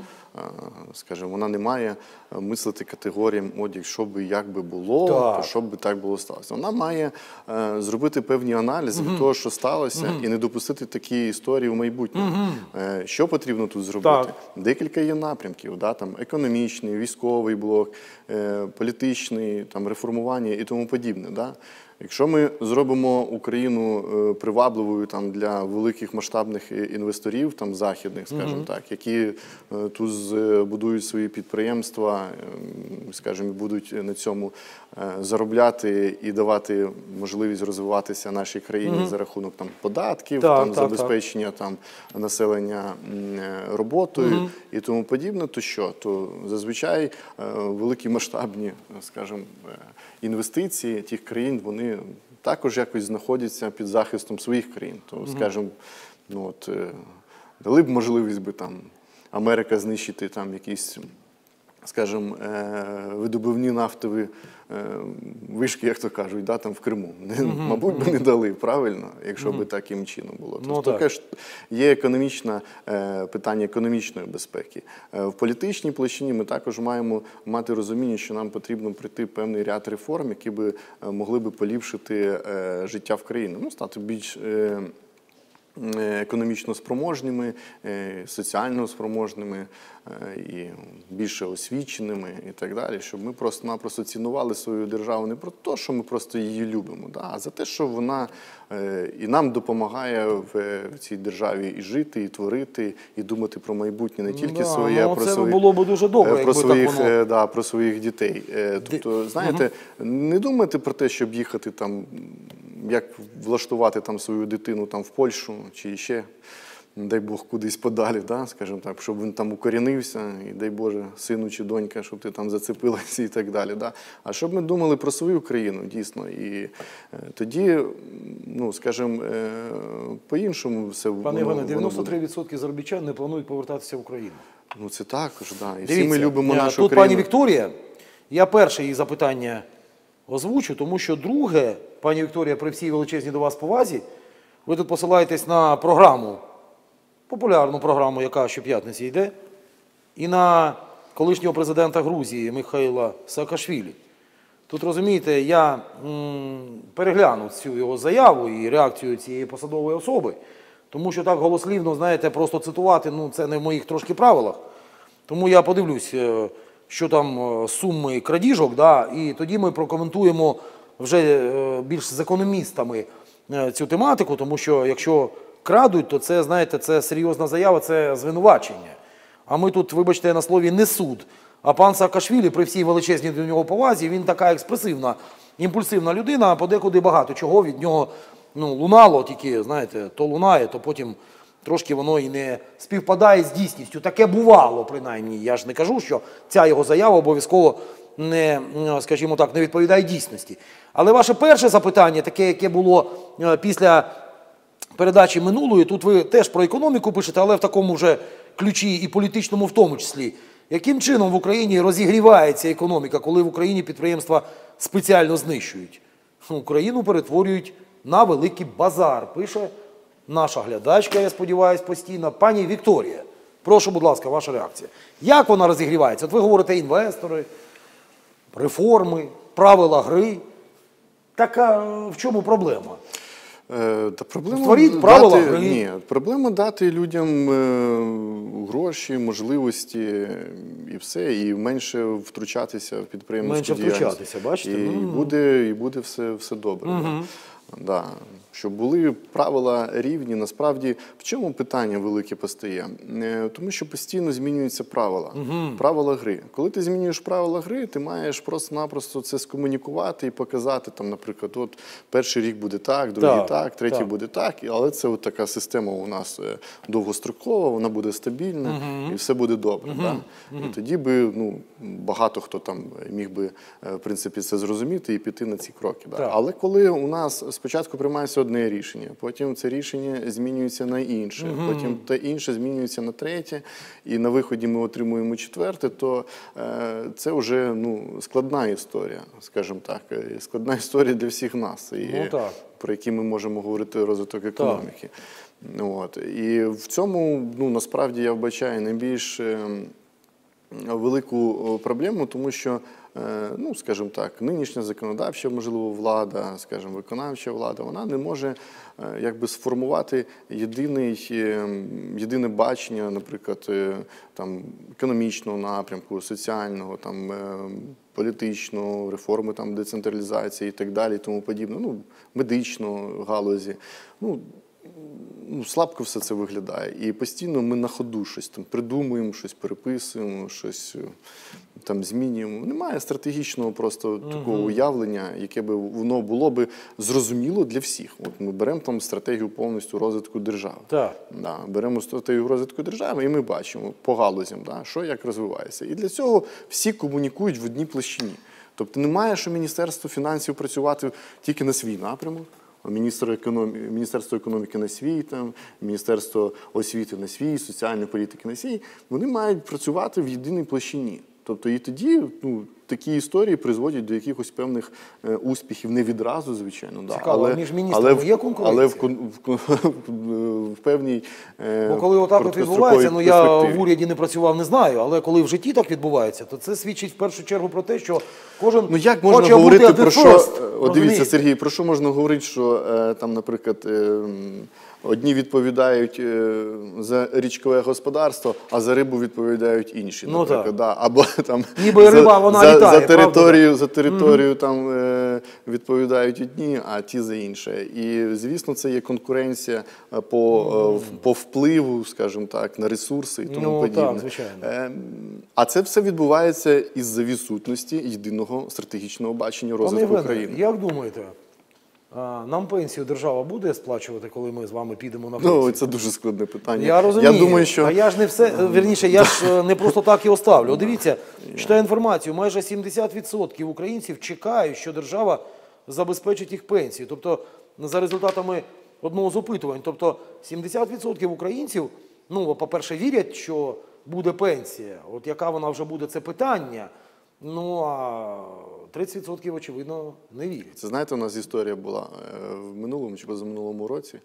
Скажімо, вона не має е, мислити категоріям, от якщо би як би було, Так. то що би так було сталося. Вона має е, зробити певні аналізи від того, що сталося, і не допустити такі історії в майбутньому. Е, що потрібно тут зробити? Так. Декілька є напрямків, да, там економічний, військовий блок, е, політичний, там реформування і тому подібне. Да. Якщо ми зробимо Україну е, привабливою там для великих масштабних е, інвесторів, там західних, скажімо так, які е, тут збудують свої підприємства, е, скажімо, будуть на цьому заробляти і давати можливість розвиватися нашій країні за рахунок там податків, Так, там так, так. забезпечення там населення м, е, роботою і тому подібне, то що? То зазвичай великі масштабні, скажімо, інвестиції тих країн, вони також якось знаходяться під захистом своїх країн. То, скажімо, ну от е, дали б можливість би там Америка знищити там якісь скажімо, е, видобувні нафтові вишки, як то кажуть, да, там в Криму. Не- (laughs) Мабуть, би не дали, правильно, якщо би таким чином було. Ну, Тобто так. таке ж є економічне е, питання економічної безпеки. Е, В політичній площині ми також маємо мати розуміння, що нам потрібно пройти певний ряд реформ, які би е, могли би поліпшити е, життя в країні. Ну, стати більш е, е, економічно спроможними, е, соціально спроможними е, і більше освіченими і так далі, щоб ми просто-напросто цінували свою державу не про те, що ми просто її любимо, да, а за те, що вона е, і нам допомагає в, цій державі і жити, і творити, і думати про майбутнє не тільки Да, своє, ну, а про це було б дуже добре, е, про якби так своїх, воно- е, да, про своїх дітей. Е, Тобто, знаєте, не думайте про те, щоб їхати там, як влаштувати там свою дитину там в Польщу чи ще, дай Бог, кудись подалі, да, скажімо так, щоб він там укорінився, і дай Боже, сину чи донька, щоб ти там зацепилася і так далі. Да. А щоб ми думали про свою країну, дійсно. І е, тоді, ну, скажімо, е, по-іншому все Пане воно- Іване, воно буде. 93% заробітчан не планують повертатися в Україну. Ну це також, да. І всі Дивіться, ми любимо е, нашу тут країну. пані Вікторія. Я перше її запитання озвучу, тому що друге, пані Вікторія, при всій величезній до вас повазі, ви тут посилаєтесь на програму, популярну програму, яка щоп'ятниці йде, і на колишнього президента Грузії Михайла Саакашвілі. Тут розумієте, я м, переглянув цю його заяву і реакцію цієї посадової особи, тому що так голослівно, знаєте, просто цитувати, ну це не в моїх трошки правилах. Тому я подивлюсь, е, що там е, суми крадіжок, да, і тоді ми прокоментуємо вже е, більш з економістами е, цю тематику, тому що якщо крадуть, то це, знаєте, це серйозна заява, це звинувачення. А ми тут, вибачте, на слові не суд. А пан Саакашвілі, при всій величезній до нього повазі, він така експресивна, імпульсивна людина, а подекуди багато чого від нього ну, лунало, тільки, знаєте, то лунає, то потім трошки воно і не співпадає з дійсністю. Таке бувало, принаймні. Я ж не кажу, що ця його заява обов'язково не, скажімо так, не відповідає дійсності. Але ваше перше запитання, таке, яке було е, після передачі минулої, тут ви теж про економіку пишете, але в такому вже ключі і політичному в тому числі. Яким чином в Україні розігрівається економіка, коли в Україні підприємства спеціально знищують? Україну перетворюють на великий базар, пише наша глядачка, я сподіваюся, постійно. Пані Вікторія, прошу, будь ласка, ваша реакція. Як вона розігрівається? От ви говорите інвестори, реформи, правила гри. Так а в чому проблема? Е, Та проблема Створіть правила дати, гри. ні, проблема дати людям е, гроші, можливості е, і все, і менше втручатися в підприємницьку Менше діяльність. втручатися, бачите? І, Ну. буде, і буде все, все добре. Да. Да. Щоб були правила рівні, насправді в чому питання велике постає? Е, Тому що постійно змінюються правила. Правила гри. Коли ти змінюєш правила гри, ти маєш просто-напросто це скомунікувати і показати. Там, наприклад, от перший рік буде так, другий Так, так, третій так. буде так. Але це от така система у нас е, довгострокова, вона буде стабільна і все буде добре. Да? І тоді би ну, багато хто там міг би е, в принципі це зрозуміти і піти на ці кроки. Да? Але коли у нас спочатку приймається одне рішення, потім це рішення змінюється на інше, потім те інше змінюється на третє, і на виході ми отримуємо четверте, то е, це вже ну, складна історія, скажімо так, е, складна (laughs) історія для всіх нас, і Ну, так. про які ми можемо говорити розвиток економіки. Ну, От. І в цьому ну, насправді я вбачаю найбільш. ем, велику проблему, тому що, ну, скажімо так, нинішня законодавча, можливо, влада, скажімо, виконавча влада, вона не може е, якби сформувати єдиний, е, єдине бачення, наприклад, е, там, економічного напрямку, соціального, там, е, політичного, реформи там, децентралізації і так далі, тому подібне, ну, медичного галузі. Ну, ну, слабко все це виглядає. І постійно ми на ходу щось там придумуємо, щось переписуємо, щось е, там змінюємо. Немає стратегічного просто такого уявлення, яке би воно було би зрозуміло для всіх. От ми беремо там стратегію повністю розвитку держави. Так. Да, беремо стратегію розвитку держави, і ми бачимо по галузям, да, що як розвивається. І для цього всі комунікують в одній площині. Тобто немає, що Міністерство фінансів працювати тільки на свій напрямок. Міністр економі... Міністерство економіки на свій, там, Міністерство освіти на свій, соціальної політики на свій. Вони мають працювати в єдиній площині. Тобто і тоді ну, такі історії призводять до якихось певних е, успіхів, не відразу, звичайно. Да, Цікаво, але, між міністрами але в- є конкуренція? Але в, (laughs) в, в, в певній е, Бо коли отак от відбувається, ну я в уряді не працював, не знаю, але коли в житті так відбувається, то це свідчить в першу чергу про те, що кожен Ну як хоче говорити бути про що От дивіться. Сергій, про що можна говорити, що е, там, наприклад, е, м, одні відповідають е, за річкове господарство, а за рибу відповідають інші. Ну, наприклад, так. да. або там Ніби за, риба, вона за, літає, за правда, територію, за територію там е, відповідають одні, а ті за інше. І звісно, це є конкуренція е, по, в- по впливу, скажімо так, на ресурси і тому Ну, так, подібне. звичайно. Е, А це все відбувається із-за відсутності єдиного стратегічного бачення розвитку Євгене, країни. як думаєте, нам пенсію держава буде сплачувати, коли ми з вами підемо на пенсію? Ну, це дуже складне питання. Я розумію. Я думаю, що А я ж не все, е, вірніше, я ж е, не просто так його ставлю. От дивіться, читаю інформацію, майже 70% українців чекають, що держава забезпечить їх пенсію. Тобто, за результатами одного з опитувань, тобто 70% українців, ну, по-перше, вірять, що буде пенсія. От яка вона вже буде, це питання. Ну, а 30% очевидно не вірять. Це знаєте, у нас історія була е, в минулому чи позаминулому році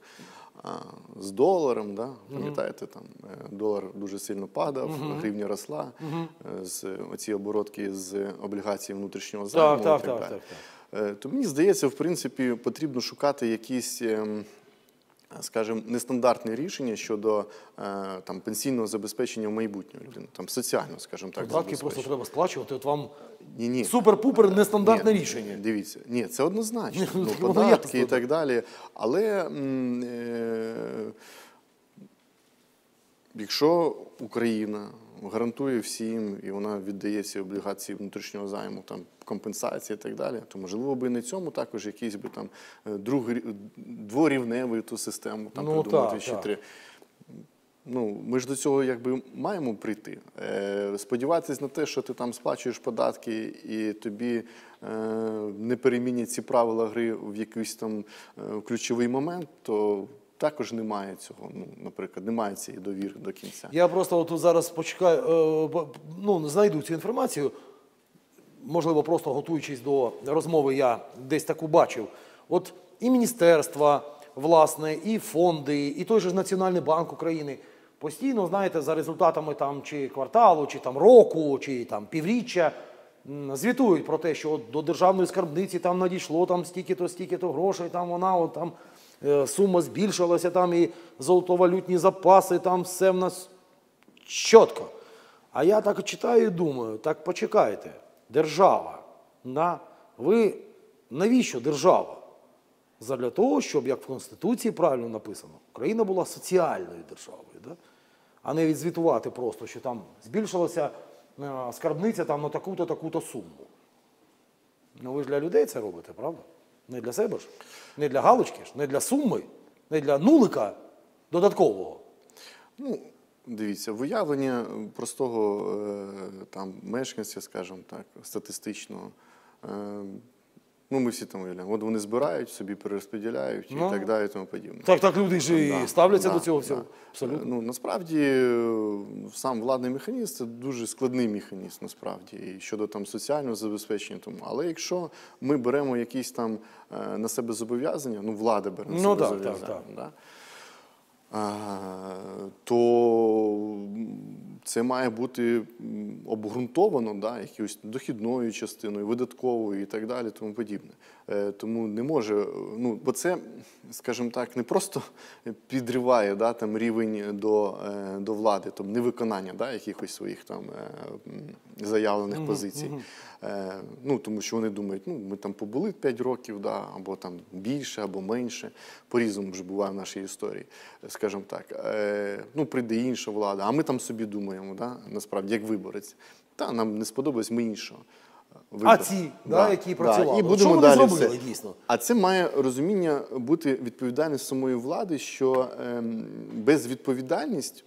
з доларом. Да? Пам'ятаєте, там е, долар дуже сильно падав, гривня росла, е, з оці оборотки з облігацій внутрішнього займу. так, так, далі. так, Е, То мені здається, в принципі, потрібно шукати якісь. Скажімо, нестандартне рішення щодо е, там пенсійного забезпечення в майбутнього людини, там соціально, скажімо так, Податки просто треба сплачувати. От вам Ні, ні. супер-пупер нестандартне Ні, рішення. Дивіться, ні, це однозначно. Ну, податки і так далі. Але е, якщо Україна гарантує всім, і вона віддає ці облігації внутрішнього займу, там компенсації і так далі, то можливо би на цьому також якийсь би там е, другий, дворівневий ту систему там Ну, придумати так. три. Ну, ми ж до цього якби маємо прийти. Е, сподіватись на те, що ти там сплачуєш податки і тобі е, не перемінять ці правила гри в якийсь там е, ключовий момент, то також немає цього. Ну, наприклад, немає цієї довіри до кінця. Я просто от зараз почекаю, е, ну, знайду цю інформацію. Можливо, просто готуючись до розмови, я десь таку бачив. От і міністерства, власне, і фонди, і той же ж Національний банк України постійно, знаєте, за результатами там чи кварталу, чи там року, чи там півріччя звітують про те, що от до державної скарбниці там надійшло там стільки-то, стільки-то грошей, там вона от там сума збільшилася, там і золотовалютні запаси, там все в нас чітко. А я так читаю і думаю, так почекайте, держава. Да? Ви навіщо держава? Задля того, щоб, як в Конституції правильно написано, Україна була соціальною державою, да? а не відзвітувати просто, що там збільшилася е, скарбниця там на таку-то, таку-то суму. Ну ви ж для людей це робите, правда? Не для себе ж, не для галочки ж, не для суми, не для нулика додаткового. Ну, дивіться, виявлення простого е, там мешканця, скажімо так, статистичного. Ну, ми всі там уявляємо. От вони збирають, собі перерозподіляють і Ну. так далі, і тому подібне. Так, так люди ж і Да, ставляться да, до цього да. всього. Абсолютно. Ну, насправді, е, сам владний механізм це дуже складний механізм, насправді, і щодо там соціального забезпечення. Тому. Але якщо ми беремо якісь там е, на себе зобов'язання, ну, влада бере на Ну, себе так, так, зобов'язання, так. Да? То це має бути обґрунтовано да, якоюсь дохідною частиною, видатковою і так далі, тому подібне. Е, Тому не може, ну, бо це, скажімо так, не просто підриває да, там, рівень до, е, до влади, там, невиконання да, якихось своїх там е, заявлених позицій. Е, Ну, тому що вони думають, ну, ми там побули 5 років, да, або там більше, або менше. По-різному вже буває в нашій історії, скажімо так. Е, Ну, прийде інша влада, а ми там собі думаємо, да, насправді, як виборець. Та, нам не сподобалось, ми іншого. А ці, да, які працювали? І будемо що вони далі зробили, все. дійсно? А це має розуміння бути відповідальність самої влади, що ем, безвідповідальність,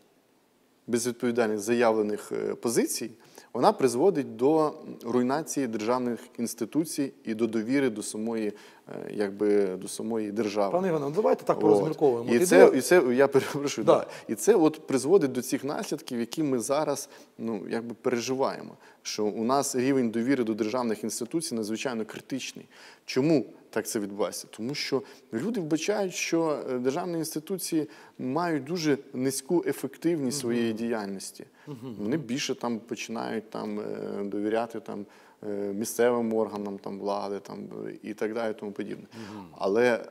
безвідповідальність заявлених е, позицій, вона призводить до руйнації державних інституцій і до довіри до самої, е, якби, до самої держави. Пане Іване, ну, давайте так порозмірковуємо. І От це, і це я перепрошую, Да. да. і це от призводить до цих наслідків, які ми зараз ну якби переживаємо. Що у нас рівень довіри до державних інституцій надзвичайно критичний. Чому так це відбувається? Тому що люди вбачають, що е, державні інституції мають дуже низьку ефективність своєї діяльності. Вони більше там починають там е, довіряти там. е, Місцевим органам там влади там і так далі, тому подібне. Але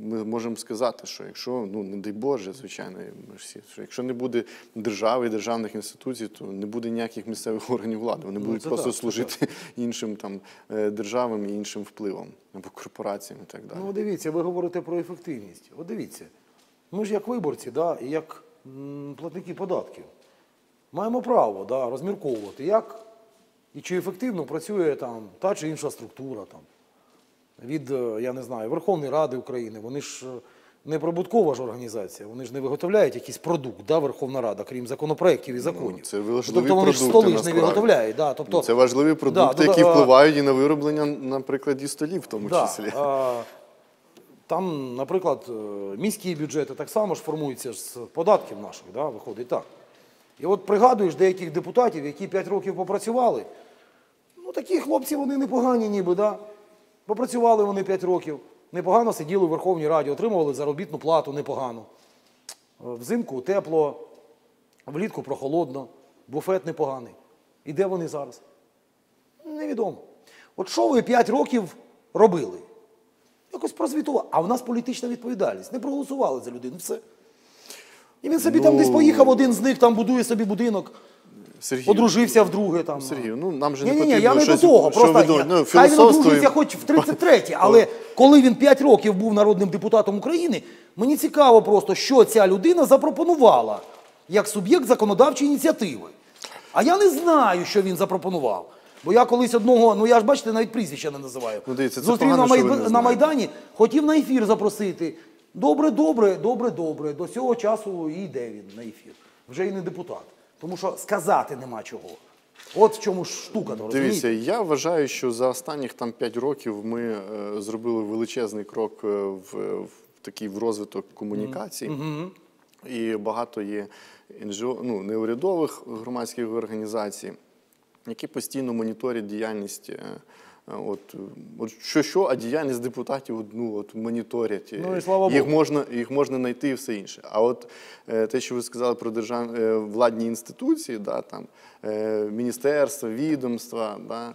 ми можемо сказати, що якщо, ну не дай Боже, звичайно, ми ж всі, що якщо не буде держави і державних інституцій, то не буде ніяких місцевих органів влади. Вони будуть просто так, служити (laughs) іншим там е, державам і іншим впливам або корпораціям і так далі. Ну, дивіться, ви говорите про ефективність. От дивіться, ми ж як виборці, да, і як платники податків, маємо право да, розмірковувати, як і чи ефективно працює там та чи інша структура там, від, е, я не знаю, Верховної Ради України. Вони ж е, не прибуткова ж організація, вони ж не виготовляють якийсь продукт, да, Верховна Рада, крім законопроєктів і законів. Ну, це важливі тобто вони ж столи ж не виготовляють. Да, тобто, Ну, це важливі продукти, да, які а- впливають і на вироблення, наприклад, і столів в тому Да, числі. а, там, наприклад, е, міські бюджети так само ж формуються з податків наших, да, виходить так. І от пригадуєш деяких депутатів, які 5 років попрацювали. Ну, такі хлопці вони непогані, ніби, да? Попрацювали вони 5 років, непогано сиділи у Верховній Раді, отримували заробітну плату непогано. Е, Взимку тепло, влітку прохолодно, буфет непоганий. І де вони зараз? Невідомо. От що ви 5 років робили? Якось прозвітували. А в нас політична відповідальність. Не проголосували за людину. Все. І він собі там Ну, десь поїхав, один з них там будує собі будинок, Сергій, одружився вдруге там. Сергію, ну нам же не ні, ні, потрібно я не до того. що Просто я, ну, хай він одружився хоч в 33-й, (laughs) але коли він 5 років був народним депутатом України, мені цікаво просто, що ця людина запропонувала як суб'єкт законодавчої ініціативи. А я не знаю, що він запропонував. Бо я колись одного, ну я ж бачите, навіть прізвища не називаю. Ну, дивіться, це Зустрів погано, на, що ви не на знаєте. Майдані, хотів на ефір запросити. Добре, добре, добре, добре. До цього часу і йде він на ефір. Вже і не депутат. Тому що сказати нема чого. От в чому ж штука, то Дивіться, розумієте? я вважаю, що за останніх там 5 років ми е, зробили величезний крок е, в, в такий в розвиток комунікацій. І багато є НЖО, ну, неурядових громадських організацій, які постійно моніторять діяльність. е, От, е, от що, що, а діяльність депутатів ну, от, моніторять. Ну, і слава їх Богу. можна, їх можна знайти і все інше. А от е, те, що ви сказали про держав... е, владні інституції, да, там, е, міністерства, відомства, да, е,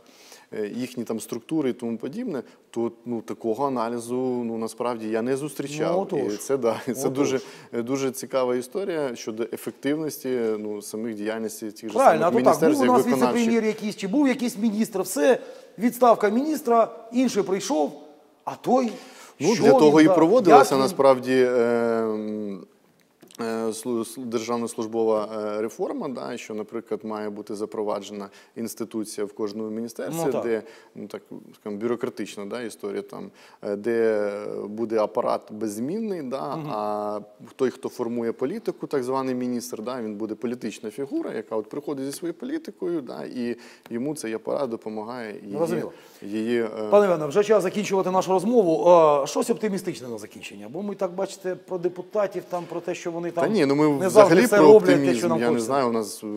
їхні там структури і тому подібне, то ну, такого аналізу ну, насправді я не зустрічав. Ну, і це, да, і це Отож. дуже, е, дуже цікава історія щодо ефективності ну, самих діяльності тих же самих так, був міністерств у нас віце-прем'єр якийсь, чи був якийсь міністр, все, відставка міністра, інший прийшов, а той. Ну, що для того він, і проводилася він? насправді е, е, державна службова е, реформа, да, що, наприклад, має бути запроваджена інституція в кожному міністерстві, Ну, так. де ну так скажімо, бюрократична да, історія, там, е, де буде апарат беззмінний, да, а той, хто формує політику, так званий міністр, да, він буде політична фігура, яка от приходить зі своєю політикою, да, і йому цей апарат допомагає її, Розуміло. її е, Пане Іване, вже час закінчувати нашу розмову. Е, Щось оптимістичне на закінчення. Бо ми так бачите про депутатів, там про те, що вони там Та ні, ну ми не завжди взагалі все про роблять, те, оптимізм. нам Я не хочеться. знаю, у нас, е,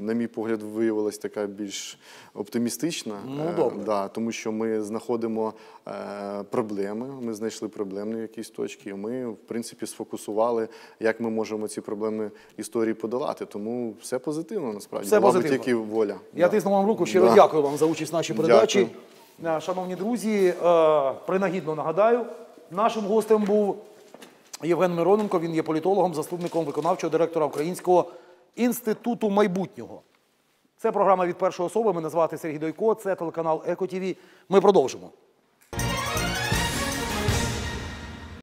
на мій погляд, виявилась така більш оптимістична. Ну, е, добре. Да, тому що ми знаходимо е, проблеми, ми знайшли проблемні якісь точки. і Ми, в принципі, сфокусували, як ми можемо ці проблеми історії подолати. Тому все позитивно, насправді. Все Була би позитивно. тільки воля. Я Да. тисну вам руку. Щиро Да. дякую вам за участь в нашій передачі. Дякую. Е, Шановні друзі, е, принагідно нагадаю, нашим гостем був Євген Мироненко. Він є політологом, заступником виконавчого директора Українського інституту майбутнього. Це програма від першої особи. Мене звати Сергій Дойко. Це телеканал Еко ТІВІ. Ми продовжимо.